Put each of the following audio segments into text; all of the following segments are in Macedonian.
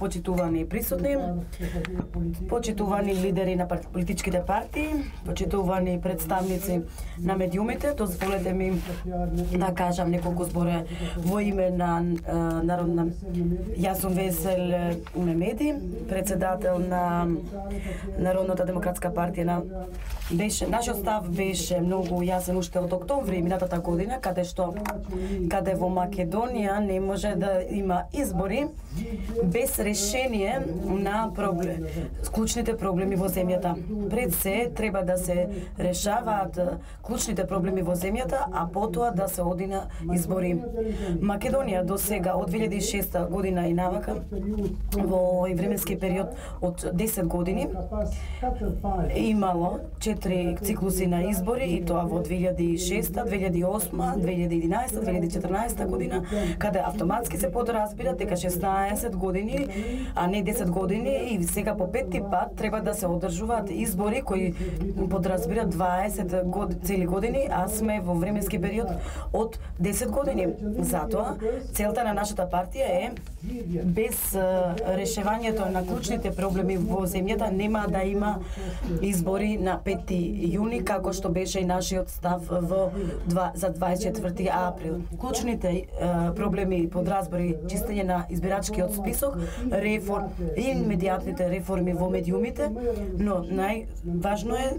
почитувани присутни, почитувани лидери на политичките партии, почитувани представници на медиумите, дозволете ми да кажам неколку збори во име на Народна Јас сум Весел Мемеди, председател на Народната демократска партија на беше нашиот став беше многу јасен уште од октомври минатата година каде што каде во Македонија не може да има избори без решение на проблем, клучните проблеми во земјата. Пред се треба да се решаваат клучните проблеми во земјата, а потоа да се оди на избори. Македонија до сега од 2006 година и навака во овој временски период од 10 години имало четири циклуси на избори и тоа во 2006, 2008, 2011, 2014 година, каде автоматски се подразбира дека 16 години, а не 10 години и сега по петти пат треба да се одржуваат избори кои подразбираат 20 год, цели години, а сме во временски период од 10 години. Затоа целта на нашата партија е без решевањето на клучните проблеми во земјата нема да има избори на 5 јуни како што беше и нашиот став во два, за 24 април. Клучните проблеми подразбори чистење на избирачкиот список, реформ и медијатните реформи во медиумите, но најважно е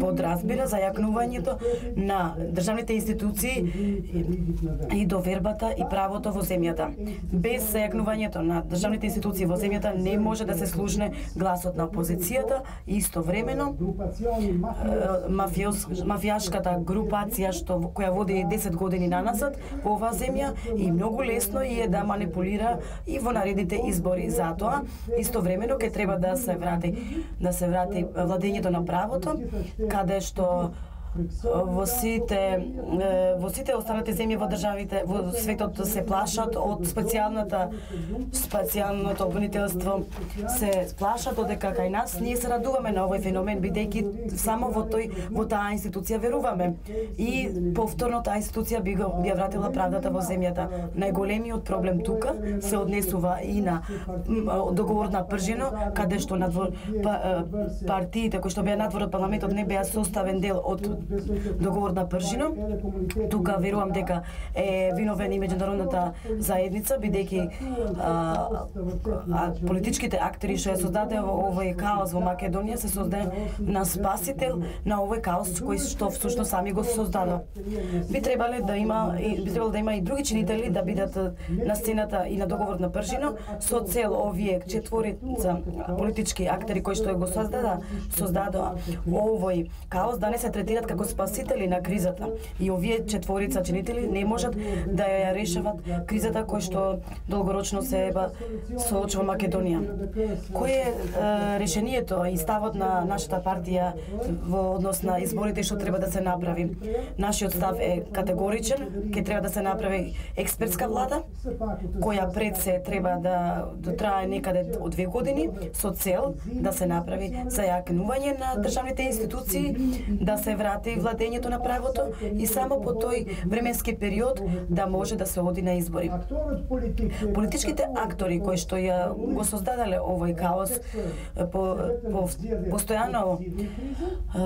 подразбира за јакнувањето на државните институции и довербата и правото во земјата. Без зајакнувањето на државните институции во земјата не може да се слушне гласот на опозицијата и истовремено э, мафиоз, мафијашката групација што која води 10 години наназад во оваа земја и многу лесно е да манипулира и во наредните избори. Избори Затоа истовремено ќе треба да се врати да се врати владењето на правото каде што во сите во сите останати земји во државите во светот се плашат од специјалната специјалното обвинителство се плашат одека кај нас ние се радуваме на овој феномен бидејќи само во тој во таа институција веруваме. И повторно таа институција би го би ја вратила правдата во земјата. Најголемиот проблем тука се однесува и на договор на Пржино каде што надвор па, партиите кои што беа надвор од парламентот не беа составен дел од договор на Пржино. Тука верувам дека е виновен и меѓународната заедница, бидејќи политичките актери што ја создаде овој каос во Македонија се создаде на спасител на овој каос кој што всушност сами го создадо. Би требале да има би требало да има и други чинители да бидат на сцената и на договор на Пржино со цел овие четворица политички актери кои што го создада создадоа овој каос да не се третираат како спасители на кризата. И овие четворица чинители не можат да ја решават кризата кој што долгорочно се еба соочува Македонија. Кој е, е решението и ставот на нашата партија во однос на изборите што треба да се направи? Нашиот став е категоричен, ќе треба да се направи експертска влада, која пред се треба да, да трае некаде од две години со цел да се направи зајакнување на државните институции, да се врати и владењето на правото и само по тој временски период да може да се оди на избори. Политичките актори кои што ја го создадале овој каос по, по постојано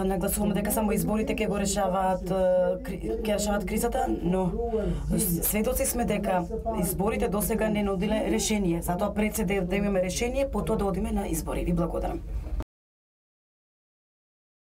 нагласуваме дека само изборите ќе го решаваат ќе решаваат кризата, но сведоци сме дека изборите досега не нудиле решение. Затоа пред се да имаме решение, потоа да одиме на избори. Ви благодарам.